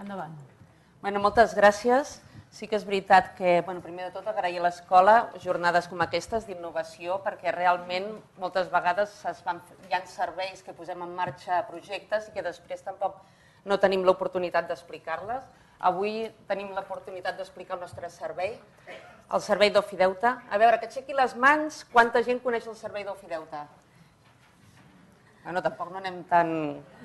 Endavant. Bueno, moltes gràcies. Sí que és veritat que, bueno, primer de tot, agrair a l'escola jornades com aquestes d'innovació, perquè realment moltes vegades es van, hi ha serveis que posem en marxa projectes i que després tampoc no tenim l'oportunitat d'explicar-les. Avui tenim l'oportunitat d'explicar el nostre servei, el servei d'Ofideuta. A veure, que aixequi les mans, quanta gent coneix el servei d'Ofideuta? Bueno, tampoc no anem tan...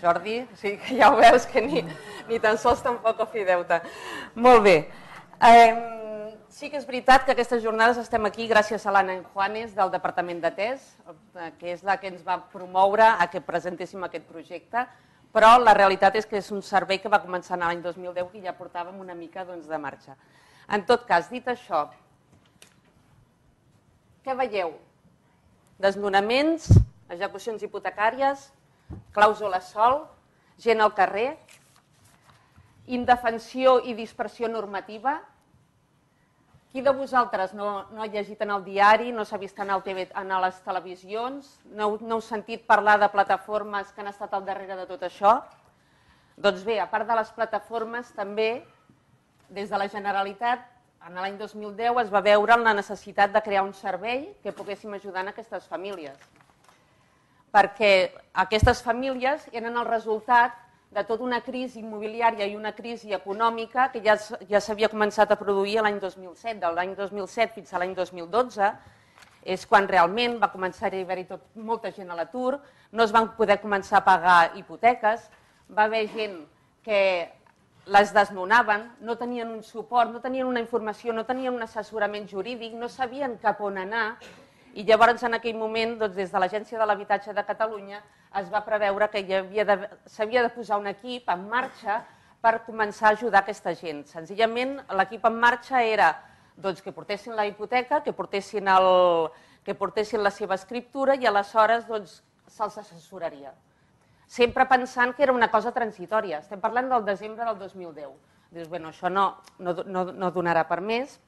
Jordi, o sigui que ja ho veus que ni, ni tan sols tampoc Ofideuta. Molt bé. Eh, sí que és veritat que aquestes jornades estem aquí gràcies a l'Anna Juanes del Departament de TES, que és la que ens va promoure a que presentéssim aquest projecte, però la realitat és que és un servei que va començar l'any 2010 i ja portàvem una mica doncs, de marxa. En tot cas, dit això, què veieu? Desnonaments, execucions hipotecàries, clàusules sol, gent al carrer, indefensió i dispersió normativa. Qui de vosaltres no, no ha llegit en el diari, no s'ha vist en, el TV, en les televisions, no, no heu sentit parlar de plataformes que han estat al darrere de tot això? Doncs bé, a part de les plataformes, també des de la Generalitat, en l'any 2010 es va veure la necessitat de crear un servei que poguéssim ajudar en aquestes famílies perquè aquestes famílies eren el resultat de tota una crisi immobiliària i una crisi econòmica que ja, ja s'havia començat a produir l'any 2007. De l'any 2007 fins a l'any 2012 és quan realment va començar a haver-hi molta gent a l'atur, no es van poder començar a pagar hipoteques, va haver gent que les desnonaven, no tenien un suport, no tenien una informació, no tenien un assessorament jurídic, no sabien cap on anar i llavors, en aquell moment, doncs, des de l'Agència de l'Habitatge de Catalunya es va preveure que s'havia de, de posar un equip en marxa per començar a ajudar aquesta gent. Senzillament, l'equip en marxa era doncs, que portessin la hipoteca, que portessin, el, que portessin la seva escriptura i aleshores doncs, se'ls assessoraria. Sempre pensant que era una cosa transitòria. Estem parlant del desembre del 2010. Dius, bueno, això no, no, no, no donarà per més,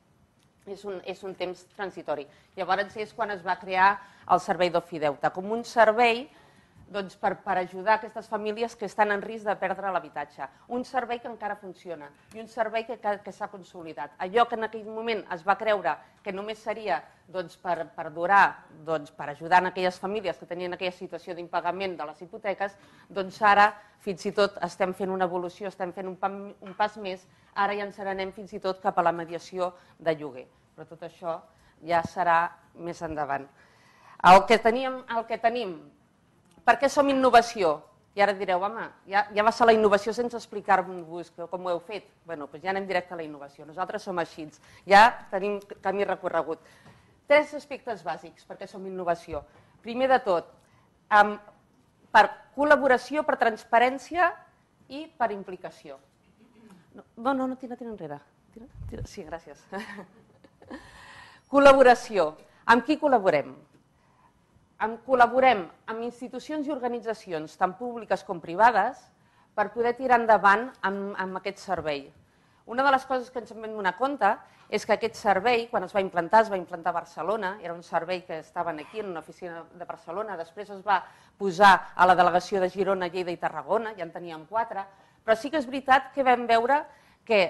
és un, és un temps transitori. Llavors és quan es va crear el servei d'Ofideuta, com un servei doncs, per, per ajudar aquestes famílies que estan en risc de perdre l'habitatge. Un servei que encara funciona i un servei que, que, que s'ha consolidat. Allò que en aquell moment es va creure que només seria doncs, per, per durar, doncs, per ajudar en aquelles famílies que tenien aquella situació d'impagament de les hipoteques, doncs ara fins i tot estem fent una evolució, estem fent un, pa, un pas més, ara ja ens anem fins i tot cap a la mediació de lloguer. Però tot això ja serà més endavant. El que, teníem, el que tenim per què som innovació? I ara direu, home, ja, ja va ser la innovació sense explicar-vos com ho heu fet. Bé, doncs ja anem directe a la innovació. Nosaltres som així, ja tenim camí recorregut. Tres aspectes bàsics perquè som innovació. Primer de tot, amb, per col·laboració, per transparència i per implicació. No, no, no, tira, tira enrere. Tira, tira. Sí, gràcies. col·laboració. Amb qui col·laborem? En col·laborem amb institucions i organitzacions, tant públiques com privades, per poder tirar endavant amb, amb aquest servei. Una de les coses que ens hem donar compte és que aquest servei, quan es va implantar, es va implantar a Barcelona, era un servei que estaven aquí en una oficina de Barcelona, després es va posar a la delegació de Girona, Lleida i Tarragona, ja en teníem quatre, però sí que és veritat que vam veure que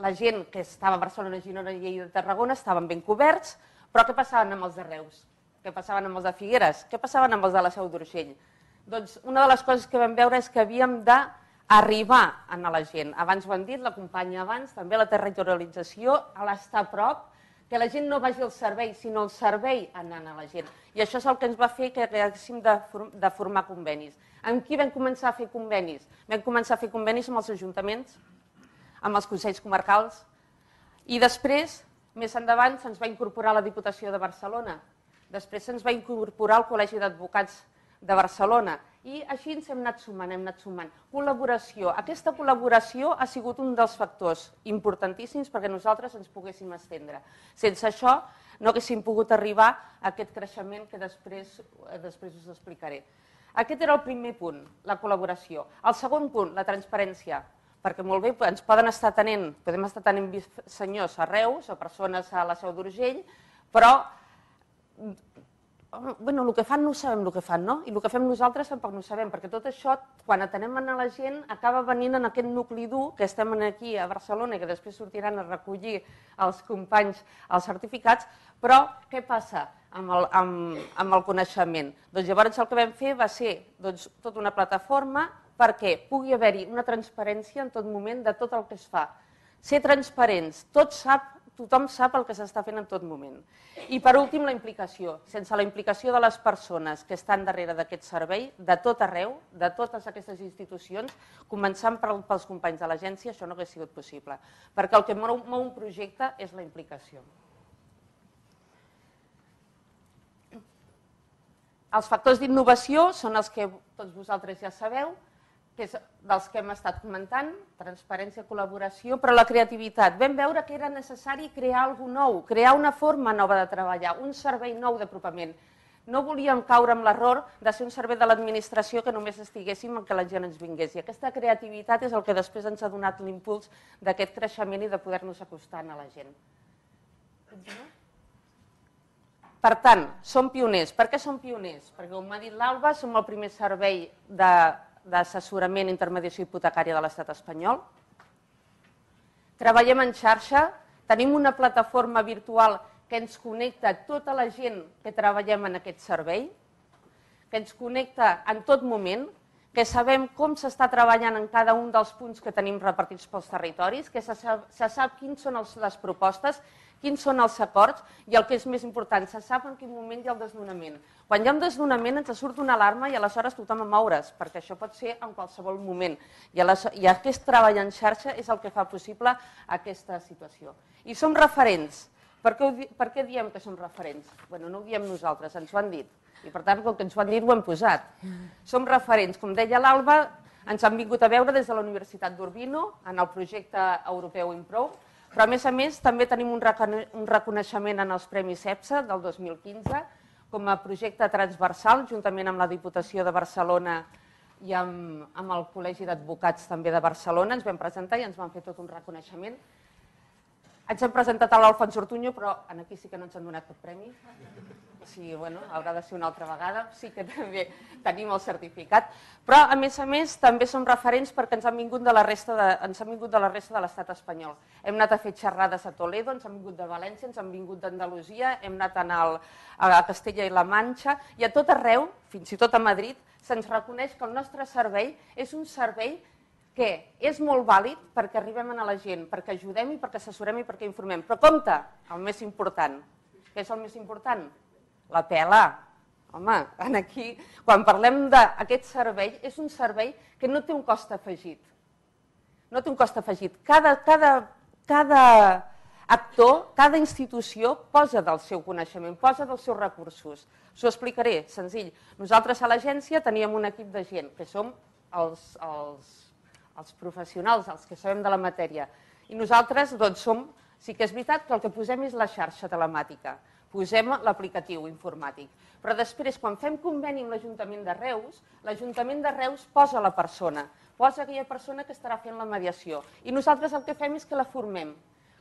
la gent que estava a Barcelona, Girona, Lleida i Tarragona estaven ben coberts, però què passaven amb els de Reus? Què passaven amb els de Figueres, què passaven amb els de la Seu d'Urgell. Doncs una de les coses que vam veure és que havíem d'arribar a la gent. Abans ho han dit, la companya abans, també la territorialització, a l'estar a prop, que la gent no vagi al servei, sinó el servei anant a la gent. I això és el que ens va fer que haguéssim de, de formar convenis. Amb qui vam començar a fer convenis? Vam començar a fer convenis amb els ajuntaments, amb els consells comarcals, i després, més endavant, se'ns va incorporar la Diputació de Barcelona, Després se'ns va incorporar al Col·legi d'Advocats de Barcelona i així ens hem anat sumant, hem anat sumant. Col·laboració. Aquesta col·laboració ha sigut un dels factors importantíssims perquè nosaltres ens poguéssim estendre. Sense això no haguéssim pogut arribar a aquest creixement que després, després us explicaré. Aquest era el primer punt, la col·laboració. El segon punt, la transparència, perquè molt bé ens poden estar tenint, podem estar tenint senyors a Reus o persones a la Seu d'Urgell, però bueno, el que fan no sabem el que fan, no? I el que fem nosaltres tampoc no sabem, perquè tot això, quan atenem a la gent, acaba venint en aquest nucli dur que estem aquí a Barcelona i que després sortiran a recollir els companys els certificats, però què passa amb el, amb, amb el coneixement? Doncs llavors el que vam fer va ser doncs, tota una plataforma perquè pugui haver-hi una transparència en tot moment de tot el que es fa. Ser transparents, tot sap tothom sap el que s'està fent en tot moment. I per últim, la implicació. Sense la implicació de les persones que estan darrere d'aquest servei, de tot arreu, de totes aquestes institucions, començant pels companys de l'agència, això no hauria sigut possible. Perquè el que mou un projecte és la implicació. Els factors d'innovació són els que tots vosaltres ja sabeu, que és dels que hem estat comentant, transparència, col·laboració, però la creativitat. Vam veure que era necessari crear alguna nou, crear una forma nova de treballar, un servei nou d'apropament. No volíem caure en l'error de ser un servei de l'administració que només estiguéssim en que la gent ens vingués. I aquesta creativitat és el que després ens ha donat l'impuls d'aquest creixement i de poder-nos acostar a la gent. Per tant, som pioners. Per què som pioners? Perquè, com ha dit l'Alba, som el primer servei de d'assessorament i intermediació hipotecària de l'estat espanyol. Treballem en xarxa, tenim una plataforma virtual que ens connecta tota la gent que treballem en aquest servei, que ens connecta en tot moment, que sabem com s'està treballant en cada un dels punts que tenim repartits pels territoris, que se sap, se sap quins són els, les propostes quins són els acords i el que és més important, se sap en quin moment hi ha el desnonament. Quan hi ha un desnonament ens surt una alarma i aleshores tothom a moure's, perquè això pot ser en qualsevol moment. I, i aquest treball en xarxa és el que fa possible aquesta situació. I som referents. Per què, per què diem que som referents? Bueno, no ho diem nosaltres, ens ho han dit. I per tant, com que ens ho han dit, ho hem posat. Som referents. Com deia l'Alba, ens han vingut a veure des de la Universitat d'Urbino en el projecte europeu Improve, però, a més a més, també tenim un reconeixement en els Premis CEPSA del 2015 com a projecte transversal, juntament amb la Diputació de Barcelona i amb, amb el Col·legi d'Advocats també de Barcelona. Ens vam presentar i ens van fer tot un reconeixement. Ens hem presentat a l'Alfons Ortuño, però aquí sí que no ens han donat cap premi sigui, bueno, haurà de ser una altra vegada, sí que també tenim el certificat, però a més a més també som referents perquè ens han vingut de la resta de, ens han vingut de la resta de l'estat espanyol. Hem anat a fer xerrades a Toledo, ens han vingut de València, ens han vingut d'Andalusia, hem anat a, el, a Castella i la Manxa i a tot arreu, fins i tot a Madrid, se'ns reconeix que el nostre servei és un servei que és molt vàlid perquè arribem a la gent, perquè ajudem i perquè assessorem i perquè informem. Però compte, el més important. Què és el més important? La pela. Home, aquí, quan parlem d'aquest servei, és un servei que no té un cost afegit. No té un cost afegit. Cada, cada, cada actor, cada institució posa del seu coneixement, posa dels seus recursos. S'ho explicaré, senzill. Nosaltres a l'agència teníem un equip de gent, que som els, els, els professionals, els que sabem de la matèria. I nosaltres doncs, som, sí que és veritat que el que posem és la xarxa telemàtica posem l'aplicatiu informàtic. Però després, quan fem conveni amb l'Ajuntament de Reus, l'Ajuntament de Reus posa la persona, posa aquella persona que estarà fent la mediació. I nosaltres el que fem és que la formem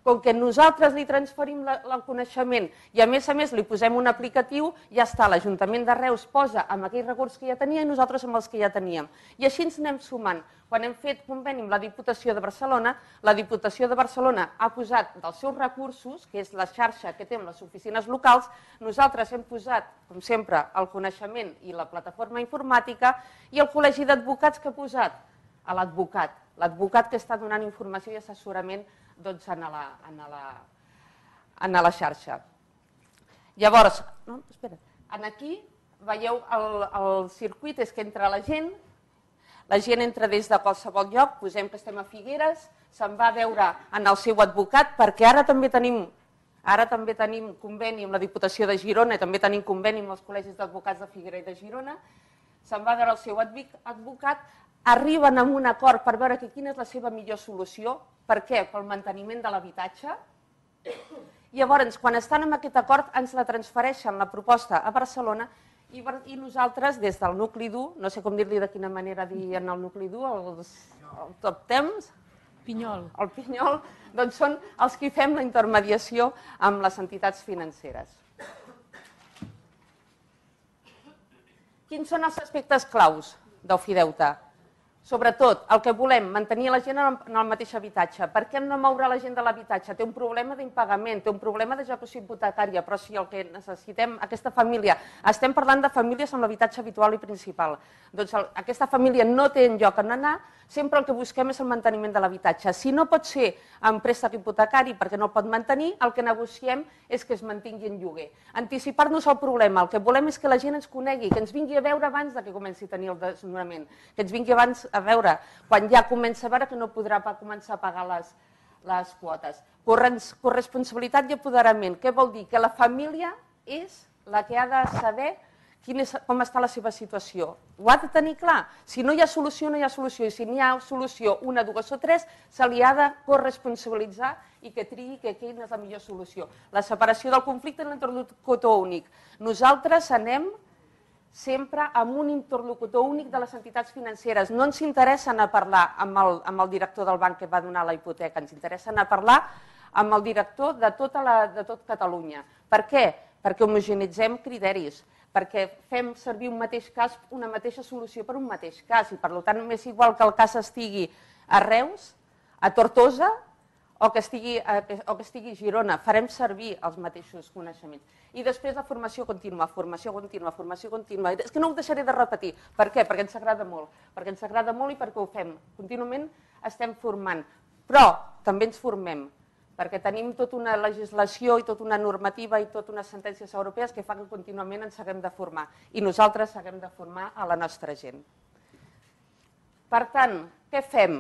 com que nosaltres li transferim la, el coneixement i a més a més li posem un aplicatiu, ja està, l'Ajuntament de Reus posa amb aquell recurs que ja tenia i nosaltres amb els que ja teníem. I així ens anem sumant. Quan hem fet conveni amb la Diputació de Barcelona, la Diputació de Barcelona ha posat dels seus recursos, que és la xarxa que té amb les oficines locals, nosaltres hem posat, com sempre, el coneixement i la plataforma informàtica i el Col·legi d'Advocats que ha posat a l'advocat, l'advocat que està donant informació i assessorament doncs, en, la, en, la, en la xarxa. Llavors, no, espera, en aquí veieu el, el circuit, és que entra la gent, la gent entra des de qualsevol lloc, posem que estem a Figueres, se'n va a veure en el seu advocat, perquè ara també tenim Ara també tenim conveni amb la Diputació de Girona i també tenim conveni amb els col·legis d'advocats de Figuera i de Girona. Se'n va veure el seu advocat, arriben a un acord per veure que quina és la seva millor solució. Per què? Pel manteniment de l'habitatge. Llavors, quan estan amb aquest acord, ens la transfereixen la proposta a Barcelona i, i nosaltres, des del nucli dur, no sé com dir-li de quina manera dir en el nucli dur, els, el top temps, Pinyol. El Pinyol, doncs són els que fem la intermediació amb les entitats financeres. Quins són els aspectes claus d'Ofideuta? Sobretot, el que volem, mantenir la gent en el mateix habitatge. Per què hem de moure la gent de l'habitatge? Té un problema d'impagament, té un problema d'execució hipotecària, però si el que necessitem, aquesta família, estem parlant de famílies amb l'habitatge habitual i principal, doncs aquesta família no té lloc on anar, sempre el que busquem és el manteniment de l'habitatge. Si no pot ser amb préstec hipotecari perquè no el pot mantenir, el que negociem és que es mantingui en lloguer. Anticipar-nos al problema, el que volem és que la gent ens conegui, que ens vingui a veure abans de que comenci a tenir el desnonament, que ens vingui abans a veure quan ja comença a veure que no podrà començar a pagar les, les quotes. Corresponsabilitat i apoderament, què vol dir? Que la família és la que ha de saber com està la seva situació. Ho ha de tenir clar. Si no hi ha solució, no hi ha solució. I si n'hi ha solució, una, dues o tres, se li ha de corresponsabilitzar i que trigui que quina és la millor solució. La separació del conflicte en l'interlocutor únic. Nosaltres anem sempre amb un interlocutor únic de les entitats financeres. No ens interessa anar a parlar amb el, amb el director del banc que va donar la hipoteca, ens interessa anar a parlar amb el director de tota la, de tot Catalunya. Per què? Perquè homogenitzem criteris perquè fem servir un mateix cas, una mateixa solució per un mateix cas, i per tant m'és igual que el cas estigui a Reus, a Tortosa, o que, estigui, o que estigui a Girona, farem servir els mateixos coneixements. I després la formació contínua, formació contínua, formació contínua. És que no ho deixaré de repetir. Per què? Perquè ens agrada molt. Perquè ens agrada molt i perquè ho fem. Contínuament estem formant. Però també ens formem perquè tenim tota una legislació i tota una normativa i tota unes sentències europees que fa que contínuament ens haguem de formar i nosaltres haguem de formar a la nostra gent. Per tant, què fem?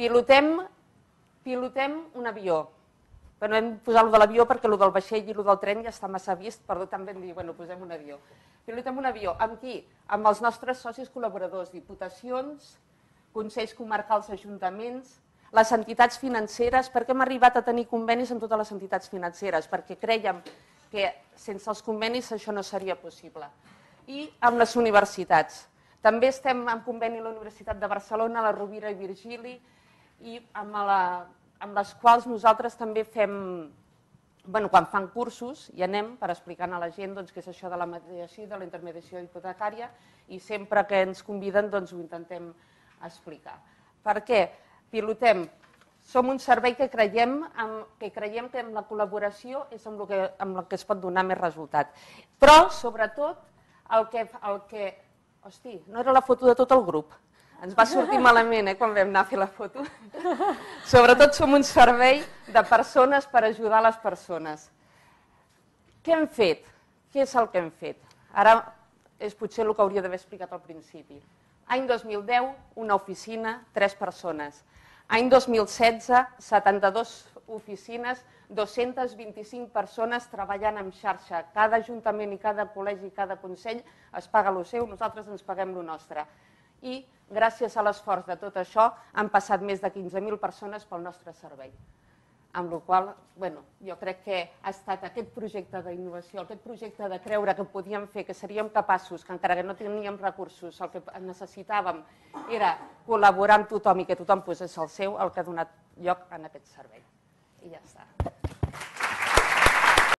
Pilotem, pilotem un avió. Però hem posat lo de l'avió perquè lo del vaixell i lo del tren ja està massa vist, perdó, també hem dit, bueno, posem un avió. Pilotem un avió. Amb qui? Amb els nostres socis col·laboradors, diputacions, consells comarcals, ajuntaments, les entitats financeres, perquè hem arribat a tenir convenis amb totes les entitats financeres, perquè creiem que sense els convenis això no seria possible. I amb les universitats. També estem en conveni amb la Universitat de Barcelona, la Rovira i Virgili, i amb, la, amb les quals nosaltres també fem, bueno, quan fan cursos, i anem per explicar a la gent doncs, què és això de la mediació i de la intermediació hipotecària, i sempre que ens conviden doncs, ho intentem explicar. Per què? Pilotem. Som un servei que creiem, que creiem que amb la col·laboració és amb el, que, amb el que es pot donar més resultat. Però, sobretot, el que, el que... Hosti, no era la foto de tot el grup. Ens va sortir malament eh, quan vam anar a fer la foto. Sobretot som un servei de persones per ajudar les persones. Què hem fet? Què és el que hem fet? Ara és potser el que hauria d'haver explicat al principi. Any 2010, una oficina, tres persones. Any 2016, 72 oficines, 225 persones treballant en xarxa. Cada ajuntament i cada col·legi i cada consell es paga el seu, nosaltres ens paguem el nostre. I gràcies a l'esforç de tot això han passat més de 15.000 persones pel nostre servei amb la qual bueno, jo crec que ha estat aquest projecte d'innovació, aquest projecte de creure que podíem fer, que seríem capaços, que encara que no teníem recursos, el que necessitàvem era col·laborar amb tothom i que tothom posés el seu, el que ha donat lloc en aquest servei. I ja està.